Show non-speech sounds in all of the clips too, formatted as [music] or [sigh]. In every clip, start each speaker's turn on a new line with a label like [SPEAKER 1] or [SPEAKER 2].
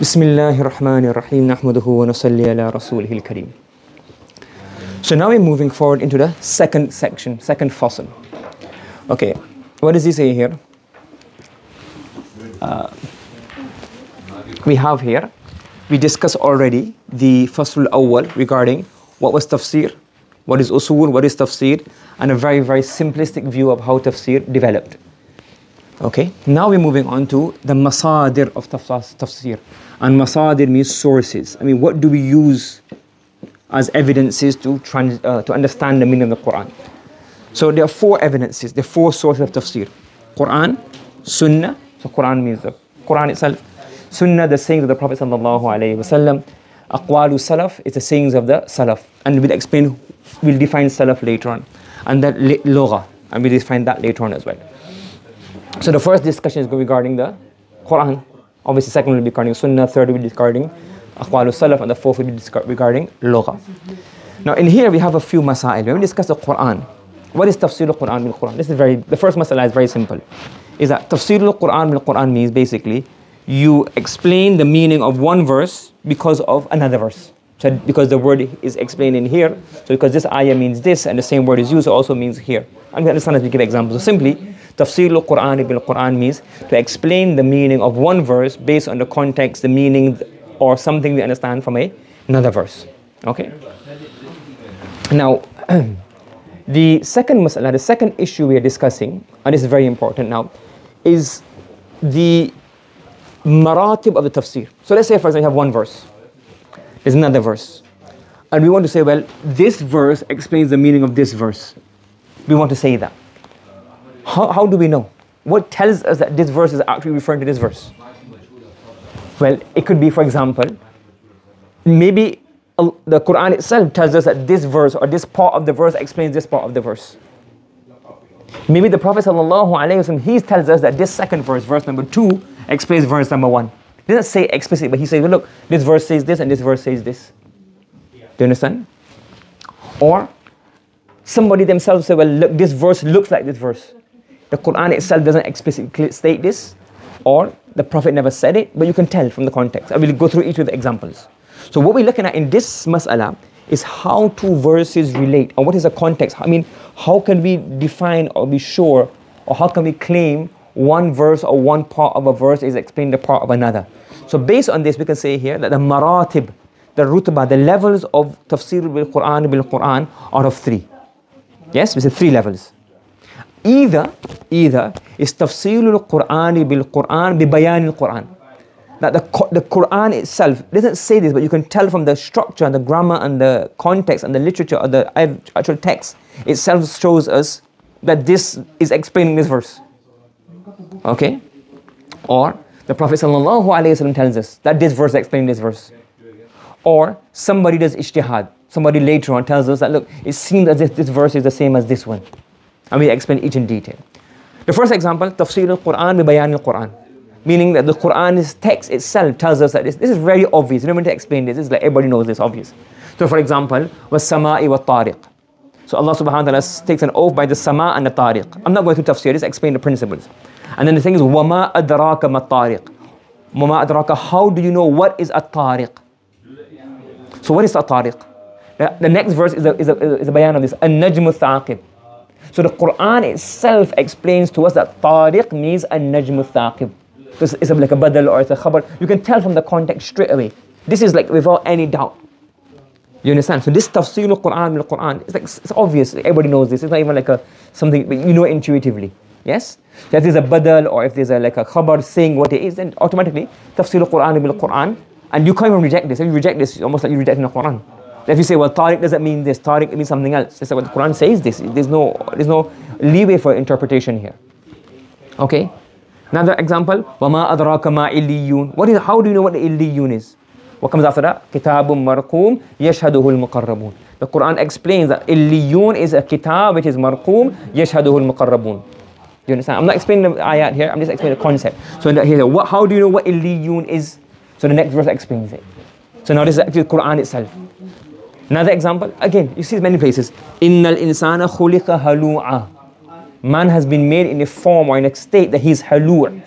[SPEAKER 1] Bismillahir Rahmanir Rahim Nahmaduhu wa nasalli ala rasulihil kareem. So now we're moving forward into the second section, second fasl. Okay, what does he say here? Uh, we have here, we discussed already the fasul awwal regarding what was tafsir, what is usul, what is tafsir, and a very, very simplistic view of how tafsir developed. Okay, now we're moving on to the masadir of tafsir. And masadir means sources. I mean, what do we use as evidences to, trans, uh, to understand the meaning of the Quran? So there are four evidences, are four sources of tafsir Quran, Sunnah, so Quran means the Quran itself, Sunnah, the sayings of the Prophet Aqwalu Salaf is the sayings of the Salaf, and we'll explain, we'll define Salaf later on, and that Lugha, and we'll define that later on as well. So the first discussion is going regarding the Quran. Obviously, second will be regarding Sunnah. Third will be regarding Aqwal Salaf, and the fourth will be regarding Lugha. Now, in here we have a few masail. When we discuss the Quran, what is tafsir al-Quran bil Quran? This is very. The first masala is very simple. Is that tafsir al-Quran bil Quran means basically you explain the meaning of one verse because of another verse. So because the word is explained in here, so because this ayah means this and the same word is used, also means here. And we understand as we give examples. So simply, tafsir al-Quran bil Quran means to explain the meaning of one verse based on the context, the meaning, or something we understand from a, another verse. Okay. Now, [clears throat] the second masala, the second issue we are discussing, and this is very important now, is the maratib of the tafsir. So let's say, for example, you have one verse, there's another verse, and we want to say, well, this verse explains the meaning of this verse. We want to say that. How, how do we know? What tells us that this verse is actually referring to this verse? Well, it could be, for example, maybe uh, the Quran itself tells us that this verse or this part of the verse explains this part of the verse. Maybe the Prophet ﷺ, he tells us that this second verse, verse number two, explains verse number one. He doesn't say explicitly, but he says, well, look, this verse says this and this verse says this. Do you understand? Or somebody themselves say, well, look, this verse looks like this verse. The Quran itself doesn't explicitly state this, or the Prophet never said it, but you can tell from the context. I will go through each of the examples. So what we're looking at in this mas'ala is how two verses relate, and what is the context. I mean, how can we define or be sure, or how can we claim one verse or one part of a verse is explaining the part of another. So based on this, we can say here that the maratib, the rutba, the levels of tafsir bil Quran bil Quran are of three. Yes, we say three levels. Either, either is tafsir al Quran bil Quran bi bayan Quran. That the, the Quran itself doesn't say this, but you can tell from the structure and the grammar and the context and the literature of the actual text itself shows us that this is explaining this verse. Okay? Or the Prophet ﷺ tells us that this verse explains this verse. Or somebody does ijtihad. Somebody later on tells us that look, it seems as if this verse is the same as this one And we explain each in detail. The first example, tafsir al-Quran bi bayan al-Quran. Meaning that the Quran's text itself tells us that this, this is very obvious. You don't need to explain this. This is like everybody knows this, obvious. So for example, was sama'i wa tariq. So Allah subhanahu wa ta'ala takes an oath by the sama and the tariq. I'm not going to tafsir, just explain the principles. And then the thing is, وَمَا أَدْرَاكَ مَا الطَّارِقِ وَمَا أَدْرَاكَ How do you know what is a tariq? So what is a tariq? The, the next verse is a, is a, is a bayan of this. النجم الثاقب. so the Quran itself explains to us that Tariq means a Najm Thaqib. It's, it's like a Badal or it's a Khabar. You can tell from the context straight away. This is like without any doubt. You understand? So this tafsir of Quran the Quran, it's like it's obvious. Everybody knows this. It's not even like a something but you know intuitively. Yes? So if there's a badal or if there's a like a khabar saying what it is, then automatically tafsir al Quran the Quran. And you can't even reject this. If you reject this, it's almost like you're rejecting the Quran. If you say, well, tariq doesn't mean this, tariq means something else. It's like, well, the Quran says this. There's no, there's no leeway for interpretation here. Okay? Another example, وَمَا أَدْرَاكَ مَا إِلِّيُّونَ What is, how do you know what the illiyun is? What comes after that? كِتَابٌ مَرْقُومٌ يَشْهَدُهُ الْمُقَرَّبُونَ The Quran explains that illiyun is a kitab which is marqum يَشْهَدُهُ الْمُقَرَّبُونَ you understand? I'm not explaining the ayat here, I'm just explaining the concept. So here, what, how do you know what illiyun is? So the next verse explains it. So now this is actually the Quran itself. Another example, again, you see many places. Innal insana khuliqa halu'a. Man has been made in a form or in a state that he's halu'. Now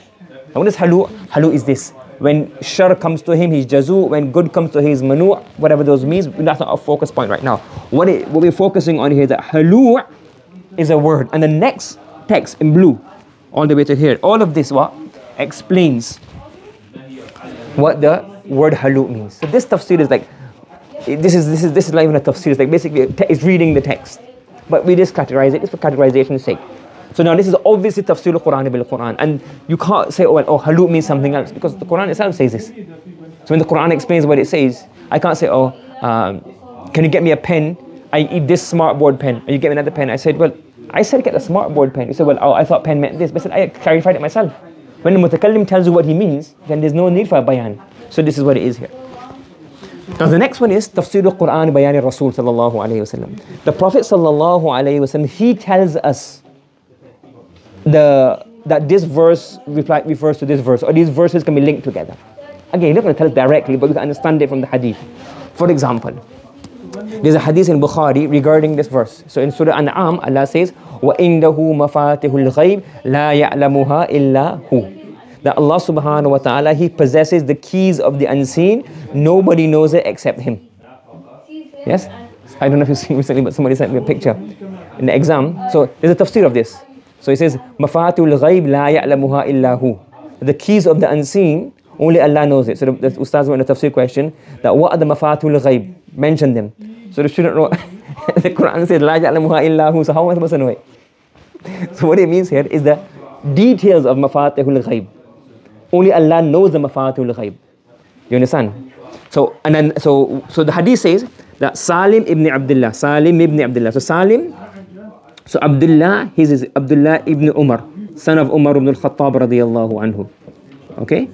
[SPEAKER 1] what is halu'? Halu' is this. When shar comes to him, he's jazu. When good comes to him, he's manu. Whatever those means, that's not our focus point right now. What, it, what we're focusing on here is that halu is a word. And the next text in blue, all the way to here, all of this what explains what the word halu means. So this tafsir is like, this is this is this is not even a tafsir. It's like basically it's reading the text, but we just categorize it. It's for categorization's sake. So now this is obviously tafsir al-Quran bil Quran, and you can't say oh well oh means something else because the Quran itself says this. So when the Quran explains what it says, I can't say oh um, can you get me a pen? I eat this smartboard pen, and you get me another pen. I said well I said get a smartboard pen. You said well oh, I thought pen meant this, but I said I clarified it myself. When the mutakallim tells you what he means, then there's no need for a bayan. So this is what it is here. Now the next one is Tafsir al-Quran Bayan Rasul sallallahu alayhi wasallam. The Prophet sallallahu alayhi wasallam he tells us the that this verse reply, refers to this verse or these verses can be linked together. Again, he's not going to tell us directly, but we can understand it from the hadith. For example, there's a hadith in Bukhari regarding this verse. So in Surah An'am, Allah says, وَإِنَّهُ مَفَاتِحُ الْغَيْبِ لَا يَعْلَمُهَا إِلَّا هُ that Allah subhanahu wa ta'ala, He possesses the keys of the unseen. Nobody knows it except Him. Yes? I don't know if you've [laughs] seen recently, but somebody sent me a picture in the exam. So there's a tafsir of this. So he says, Mafatul ghaib la ya'lamuha illa hu. The keys of the unseen, only Allah knows it. So the, the ustaz went a tafsir question, that what are the mafatul ghaib? Mention them. So the student wrote, [laughs] the Quran says, la ya'lamuha illa hu. So how am I supposed to know it? [laughs] So what it means here is the details of mafatihul ghaib. Only Allah knows the mafatul ghaib. You understand? So and then so so the hadith says that Salim ibn Abdullah, Salim ibn Abdullah. So Salim, so Abdullah, his is Abdullah ibn Umar, son of Umar ibn al-Khattab radiyallahu anhu. Okay?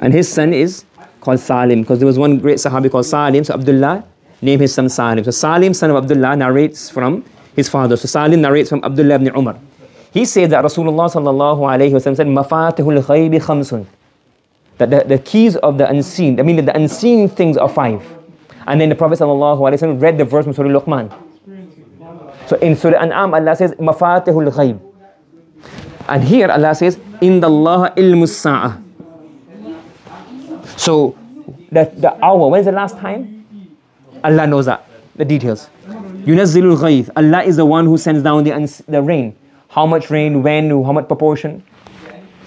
[SPEAKER 1] And his son is called Salim because there was one great Sahabi called Salim. So Abdullah named his son Salim. So Salim, son of Abdullah, narrates from his father. So Salim narrates from Abdullah ibn Umar. He said that Rasulullah sallallahu alayhi wasallam said, Mafatihul ghaybi khamsun. That the, the keys of the unseen, I mean the unseen things are five. And then the Prophet sallallahu alayhi wasallam read the verse from Surah Luqman. So in Surah An'am, Allah says, Mafatihul ghayb. And here Allah says, Inda Allah ilmus sa'ah. So the, the hour, when's the last time? Allah knows that, the details. Yunazzilul ghayth. Allah is the one who sends down the, the rain how much rain, when, how much proportion.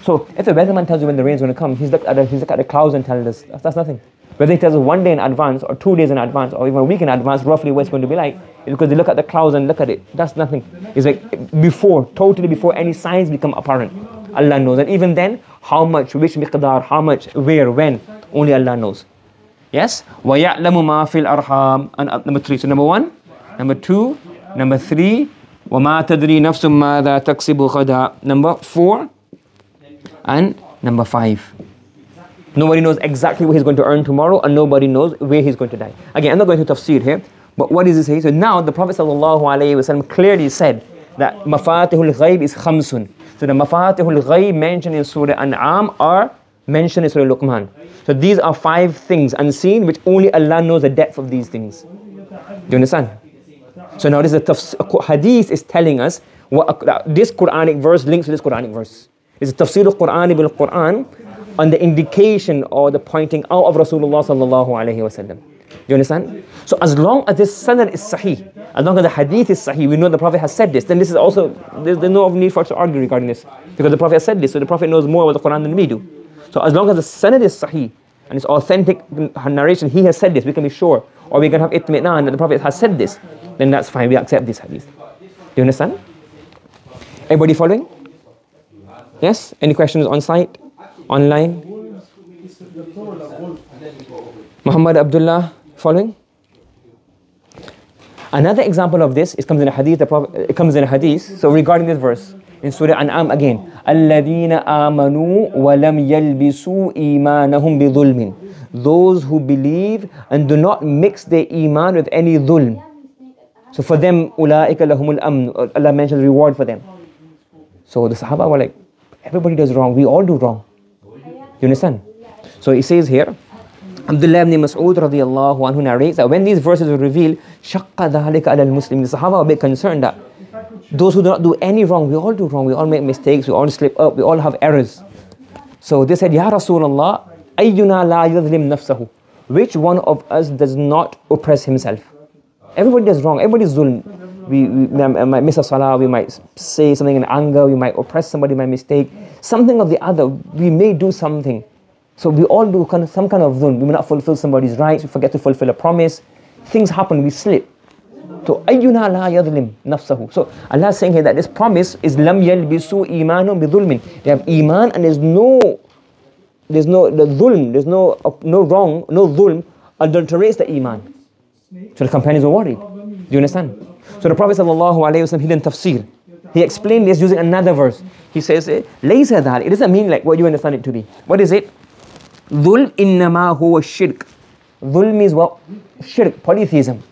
[SPEAKER 1] So if the weatherman tells you when the rain is going to come, he's looked at the, he's looked at the clouds and tells us that's, that's nothing. Whether he tells us one day in advance or two days in advance or even a week in advance, roughly what it's going to be like, is because they look at the clouds and look at it. That's nothing. It's like before, totally before any signs become apparent. Allah knows. And even then, how much, which miqdar, how much, where, when, only Allah knows. Yes? وَيَعْلَمُ مَا فِي الْأَرْحَامِ And uh, number three. So number one, number two, number three, وَمَا تَدْرِي نَفْسٌ مَاذَا تَكْسِبُ غَدًا Number four and number five. Nobody knows exactly what he's going to earn tomorrow and nobody knows where he's going to die. Again, I'm not going to tafsir here, but what does it say? So now the Prophet ﷺ clearly said that mafatihul ghaib is khamsun. So the mafatihul ghaib mentioned in Surah An'am are mentioned in Surah Luqman. So these are five things unseen which only Allah knows the depth of these things. Do you understand? So now this is a tafsir, hadith is telling us what uh, this Quranic verse links to this Quranic verse. It's a tafsir al-Quran bil Quran on the indication or the pointing out of Rasulullah sallallahu alaihi wasallam. Do you understand? So as long as this sanad is sahih, as long as the hadith is sahih, we know the Prophet has said this, then this is also, there's, there's no need for us to argue regarding this. Because the Prophet has said this, so the Prophet knows more about the Quran than we do. So as long as the sanad is sahih, and it's authentic narration, he has said this, we can be sure. Or we can have itmi'nan that the Prophet has said this then that's fine. We accept this hadith. Do you understand? Everybody following? Yes? Any questions on site? Online? Muhammad Abdullah following? Another example of this, it comes in a hadith, the Prophet, it comes in a hadith. So regarding this verse, in Surah An'am again, الَّذِينَ آمَنُوا وَلَمْ يَلْبِسُوا إِيمَانَهُمْ بِظُلْمٍ Those who believe and do not mix their iman with any dhulm. So for them, ulaika lahumul amn. Allah mentions reward for them. So the Sahaba were like, everybody does wrong. We all do wrong. You understand? So he says here, Abdullah ibn Mas'ud radiallahu anhu narrates that when these verses were revealed, shaqqa dhalika al muslim. The Sahaba were a bit concerned that those who do not do any wrong, we all do wrong. We all make mistakes. We all slip up. We all have errors. So they said, Ya Rasulullah, ayyuna la yadhlim nafsahu. Which one of us does not oppress himself? Everybody does wrong. Everybody is zulm. We, we, might miss a salah, we might say something in anger, we might oppress somebody by mistake. Something of the other, we may do something. So we all do kind of, some kind of dhulm. We may not fulfill somebody's rights, we forget to fulfill a promise. Things happen, we slip. So ayyuna la yadlim nafsahu. So Allah is saying here that this promise is lam yalbisu imanu bidhulmin. They have iman and there's no there's no the dhulm, there's no no wrong, no dhulm adulterates the iman. So the companions were worried. Do you understand? So the Prophet ﷺ, he did tafsir. He explained this using another verse. He says, eh, Laysa that. It doesn't mean like what you understand it to be. What is it? Dhul innama huwa shirk. Dhul means what? Shirk, polytheism.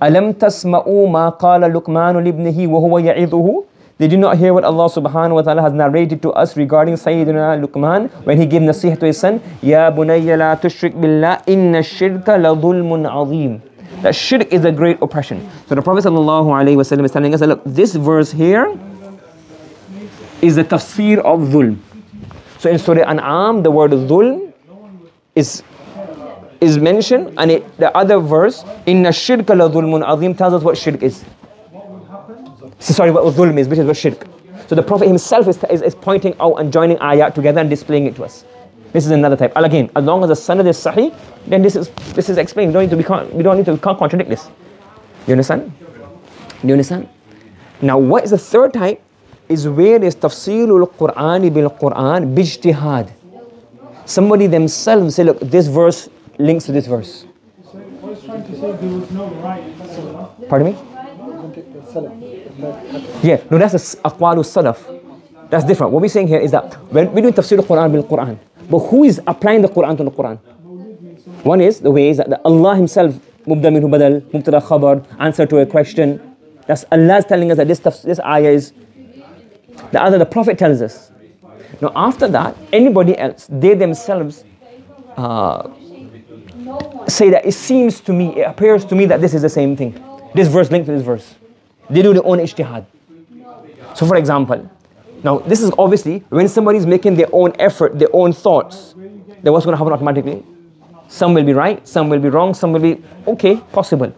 [SPEAKER 1] Alam tasma'u ma qala Luqman libnihi wa huwa ya'idhuhu? Did you not hear what Allah subhanahu wa ta'ala has narrated to us regarding Sayyidina Luqman when he gave nasih to his son? Ya bunayya la tushrik billah inna shirka la dhulmun azim. That shirk is a great oppression. So the Prophet ﷺ is telling us, that look, this verse here is the tafsir of dhulm. So in Surah An'am, the word dhulm is is mentioned, and it, the other verse, Inna shirka la dhulmun azim, tells us what shirk is. So sorry, what dhulm is, which is what shirk. So the Prophet himself is, is, is pointing out and joining ayat together and displaying it to us. This is another type. Again, as long as the sanad is sahih, then this is this is explained. We don't need to we can't we don't need to we can't contradict this. You understand? Do you understand? Now what is the third type? Is where is tafsirul Qur'an bil Qur'an bijtihad. Somebody themselves say, look, this verse links to this verse. Pardon me? Yeah, no, that's a aqwalu salaf. That's different. What we're saying here is that when we do tafsir al-Quran bil Quran, but who is applying the Quran to the Quran? One is the ways that Allah Himself, mubda minhu badal, mubtada khabar, answer to a question. That's Allah telling us that this this ayah is. The other, the Prophet tells us. Now after that, anybody else, they themselves uh, say that it seems to me, it appears to me that this is the same thing. This verse linked to this verse. They do their own ijtihad. So for example, now this is obviously when somebody is making their own effort, their own thoughts, then what's going to happen automatically? Some will be right, some will be wrong, some will be okay, possible.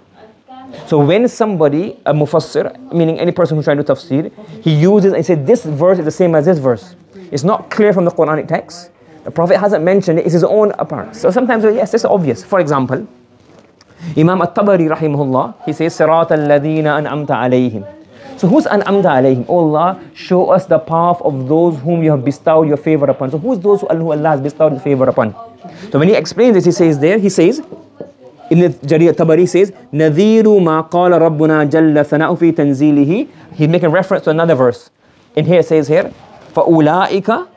[SPEAKER 1] So when somebody, a mufassir, meaning any person who's trying to tafsir, he uses and says this verse is the same as this verse. It's not clear from the Quranic text. The Prophet hasn't mentioned it, it's his own apparent. So sometimes, yes, it's obvious. For example, Imam At-Tabari rahimahullah, he says, Sirat al-ladina an'amta alayhim. So who's an'amta alayhim? Oh Allah, show us the path of those whom you have bestowed your favor upon. So who's those who Allah has bestowed his favor upon? So when he explains this, he says there, he says, in the Jarir Tabari says, نَذِيرُ مَا قَالَ رَبُّنَا جَلَّ ثَنَاءُ فِي تَنزِيلِهِ He's making reference to another verse. In here it says here, فَأُولَٰئِكَ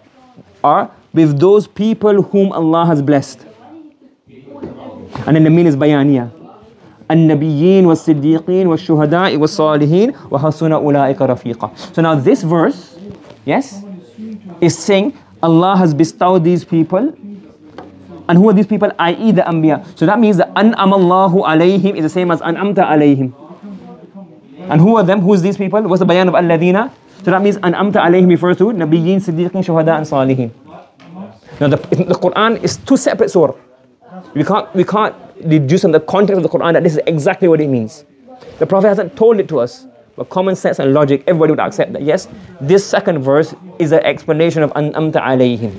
[SPEAKER 1] are with those people whom Allah has blessed. And then the mean is bayaniya. النبيين والصديقين والشهداء والصالحين وحسن أولئك رفيقا. So now this verse, yes, is saying Allah has bestowed these people and who are these people? I.e. the Anbiya. So that means that An'am Allahu alayhim is the same as An'amta alayhim. And who are them? Who's these people? What's the bayan of Alladina? So that means An'amta alayhim refers to Nabiyyin, Siddiqin, Shuhada and Salihin. Now the, the Quran is two separate surah. We can't, we can't deduce from the context of the Quran that this is exactly what it means. The Prophet hasn't told it to us. But common sense and logic, everybody would accept that yes, this second verse is an explanation of An'amta alayhim.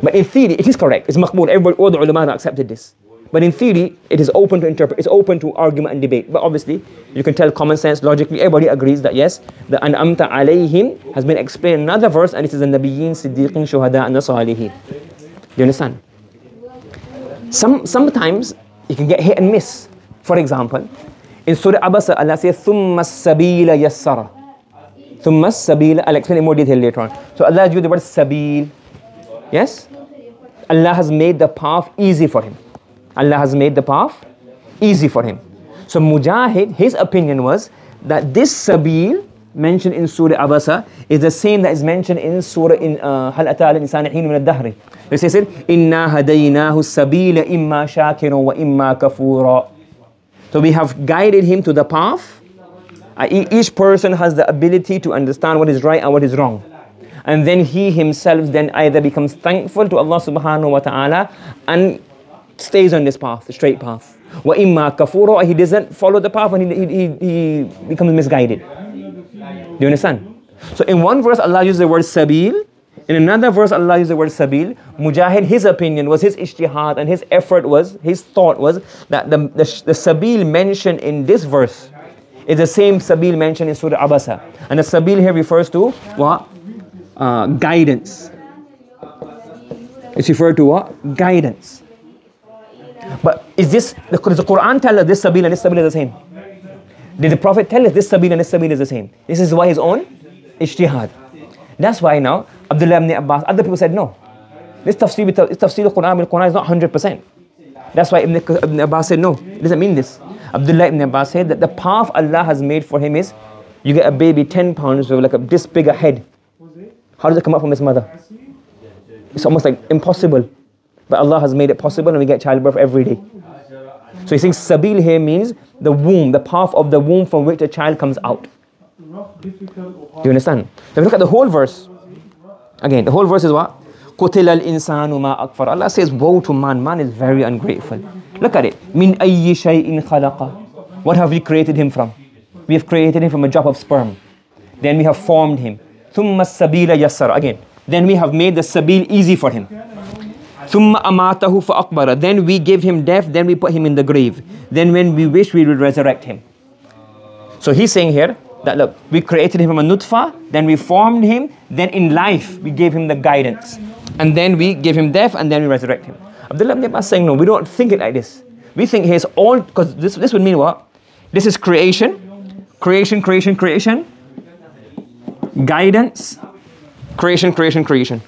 [SPEAKER 1] But in theory, it is correct. It's maqbool. Everybody, all the ulama accepted this. But in theory, it is open to interpret. It's open to argument and debate. But obviously, you can tell common sense, logically, everybody agrees that yes, the an'amta alayhim has been explained in another verse, and it is the nabiyyin, siddiqin, shuhada, and the salihin. Do you understand? Some, sometimes you can get hit and miss. For example, in Surah Abasa, Allah says, ثُمَّ السَّبِيلَ يَسَّرَ ثُمَّ السَّبِيلَ I'll explain in more detail later on. So Allah used the word sabil. Yes? Allah has made the path easy for him. Allah has made the path easy for him. So Mujahid, his opinion was that this sabil mentioned in Surah Abasa is the same that is mentioned in Surah in uh, Hal Atal Insan Hin min al-Dahri. It says, Inna hadaynahu sabila imma shakira wa imma kafura. So we have guided him to the path. Uh, each person has the ability to understand what is right and what is wrong. and then he himself then either becomes thankful to Allah subhanahu wa ta'ala and stays on this path, the straight path. Wa imma kafura, he doesn't follow the path and he, he, he becomes misguided. Do you understand? So in one verse Allah uses the word sabil, in another verse Allah uses the word sabil. Mujahid, his opinion was his ijtihad and his effort was, his thought was that the, the, the sabil mentioned in this verse is the same sabil mentioned in Surah Abasa. And the sabil here refers to what? Uh, guidance. It's referred to what? Guidance. But is this, does the Quran tell us this sabil and this sabil is the same? Did the Prophet tell us this sabil and this sabil is the same? This is why his own ijtihad. That's why now Abdullah ibn Abbas, other people said no. This tafsir, this tafsir al-Quran, al-Quran is not 100%. That's why Ibn, ibn Abbas said no, it doesn't mean this. Abdullah ibn Abbas said that the path Allah has made for him is you get a baby 10 pounds with like a, this big head. How does it come up from his mother? It's almost like impossible. But Allah has made it possible and we get childbirth every day. So he thinks sabil here means the womb, the path of the womb from which a child comes out. Do you understand? So if you look at the whole verse, again, the whole verse is what? قُتِلَ الْإِنسَانُ مَا أَكْفَرَ Allah says, woe to man, man is very ungrateful. Look at it. مِنْ أَيِّ شَيْءٍ خَلَقَ What have we created him from? We have created him from a drop of sperm. Then we have formed him. ثُمَّ السَّبِيلَ يَسَّرَ Again, then we have made the sabil easy for him. ثُمَّ أَمَاتَهُ فَأَقْبَرَ Then we give him death, then we put him in the grave. Then when we wish, we will resurrect him. So he's saying here, that look, we created him from a nutfa, then we formed him, then in life we gave him the guidance. And then we give him death and then we resurrect him. Abdullah ibn Abbas saying, no, we don't think it like this. We think he's all, because this, this would mean what? This is creation, creation, creation, creation, guidance, creation, creation, creation.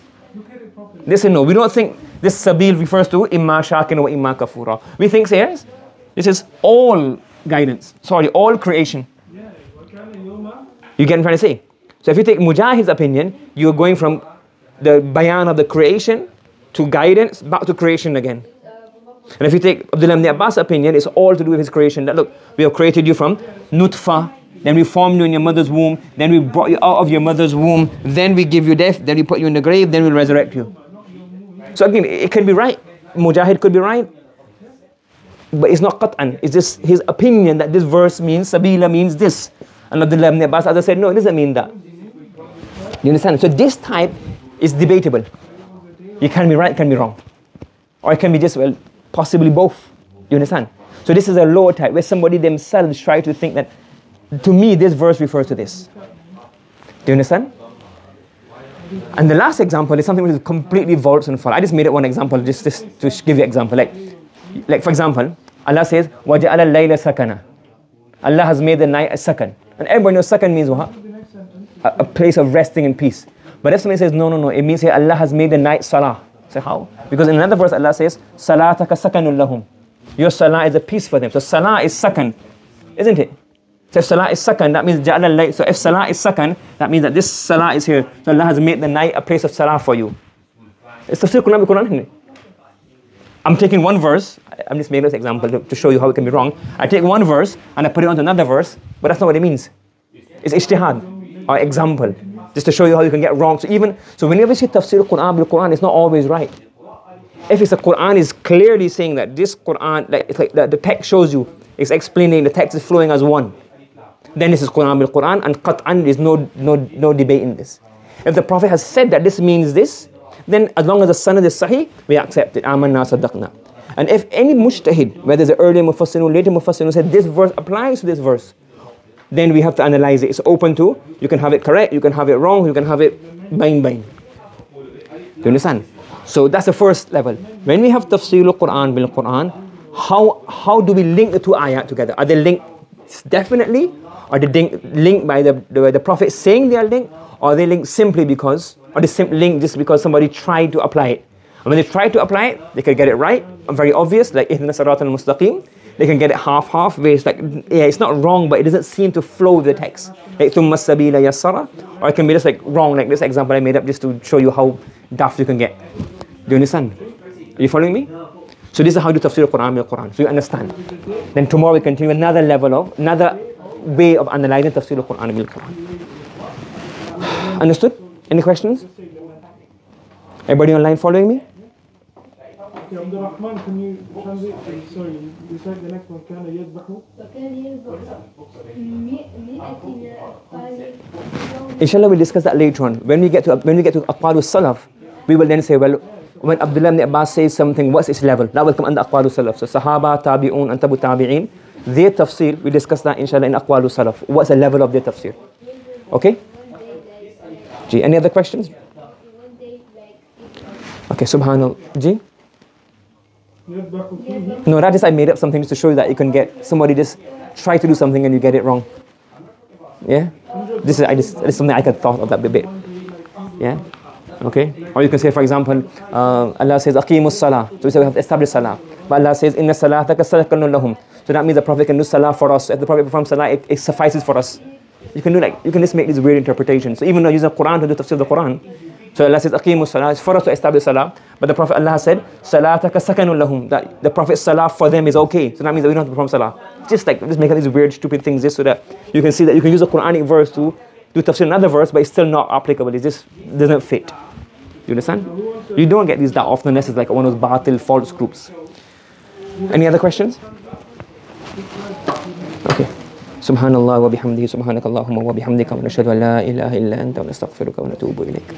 [SPEAKER 1] Listen, no, we don't think this sabil refers to imma shakin wa imma kafura. We think yes, this is all guidance, sorry, all creation. You get what I'm trying to say? So if you take Mujahid's opinion, you're going from the bayan of the creation to guidance back to creation again. And if you take Abdullah ibn Abbas' opinion, it's all to do with his creation. That look, we have created you from nutfa, then we formed you in your mother's womb, then we brought you out of your mother's womb, then we give you death, then we put you in the grave, then we resurrect you. So again, it can be right. Mujahid could be right. But it's not qat'an. It's just his opinion that this verse means, sabila means this. And Abdullah ibn Abbas others said, no, it doesn't mean that. You understand? So this type is debatable. It can be right, can be wrong. Or it can be just, well, possibly both. You understand? So this is a lower type where somebody themselves try to think that, to me, this verse refers to this. Do you understand? And the last example is something which is completely vaults and fall. I just made it one example, just, just to give you an example. Like, like for example, Allah says, وَجَعَلَ اللَّيْلَ سَكَنًا Allah has made the night a sakan. And everybody knows sakan means what? A, a, place of resting and peace. But if somebody says, no, no, no, it means here Allah has made the night salah. Say how? Because in another verse Allah says, salataka sakanul lahum. Your salah is a peace for them. So salah is sakan, isn't it? So if salah is sakan, that means ja'ala light. So if salah is sakan, that means that this salah is here. So Allah has made the night a place of salah for you. It's the Quran, Quran? I'm taking one verse, I'm just making this example to, to, show you how it can be wrong. I take one verse and I put it onto another verse, but that's not what it means. It's ijtihad, or example, just to show you how you can get wrong. So even, so whenever you see tafsir Quran, the Quran is not always right. If it's a Quran is clearly saying that this Quran, like, like the, the text shows you, it's explaining, the text is flowing as one. Then this is Quran bil Quran, and qat'an is no, no, no debate in this. If the Prophet has said that this means this, then as long as the sanad is sahih, we accept it. Amanna sadaqna. And if any mujtahid, whether it's the early mufassirun, or later mufassirun, said this verse applies to this verse, then we have to analyze it. It's open to, you can have it correct, you can have it wrong, you can have it bain bain. Do you understand? So that's the first level. When we have tafsir al-Quran bil Quran, how, how do we link the two ayat together? Are they linked definitely? Are they linked by the, the, the Prophet saying they are linked? Or are they linked simply because or the same link just because somebody tried to apply it. And when they try to apply it, they can get it right, very obvious, like Ihna Sarat al Mustaqim. They can get it half half, where it's like, yeah, it's not wrong, but it doesn't seem to flow with the text. Like Thumma Sabila Yassara. Or it can be just like wrong, like this example I made up just to show you how daft you can get. Do you understand? Are you following me? So this is how you tafsir Quran the Quran. So you understand. Then tomorrow we continue another level of, another way of analyzing tafsir Quran bil Quran. Understood? Any questions? Everybody online following me?
[SPEAKER 2] Okay, Abdul Rahman, can you translate? Sorry, recite the next one. كان يذبح
[SPEAKER 3] وكان يذبح مئة أطفال
[SPEAKER 1] Inshallah, we'll discuss that later on. When we get to when we get to Aqwalu Salaf, we will then say, well, when Abdullah ibn Abbas says something, what's its level? That will come under Aqwalu Salaf. So Sahaba, Tabi'un, and Tabu Tabi'in, Their tafsir, we discuss that inshallah in Aqwalu Salaf. What's the level of their tafsir? Okay? Gee, any other questions? Okay, subhanAllah.
[SPEAKER 2] Gee?
[SPEAKER 1] No, that is I made up something just to show you that you can get somebody just try to do something and you get it wrong. Yeah, this is I just this is something I could thought of that a bit. Yeah, okay. Or you can say, for example, uh, Allah says, "Aqimus salah." So we say we have established salah, but Allah says, "Inna salata kasalakun lahum." So that means the Prophet can do Salah for us. If the Prophet performs Salah, it, it suffices for us. You can do like, you can just make these weird interpretations. So even though using the Quran to do tafsir of the Quran, so Allah says, Aqimus Salah, it's for us to establish Salah. But the Prophet Allah said, Salataka Sakanun lahum. That the Prophet's Salah for them is okay. So that means that we don't have to perform Salah. Just like, just make up these weird, stupid things just so that you can see that you can use a Quranic verse to do tafsir another verse, but it's still not applicable. It just doesn't fit. You understand? You don't get these that often unless it's like one of those batil false groups. Any other questions? سبحان الله وبحمده سبحانك اللهم وبحمدك ونشهد أن لا إله إلا أنت ونستغفرك ونتوب إليك.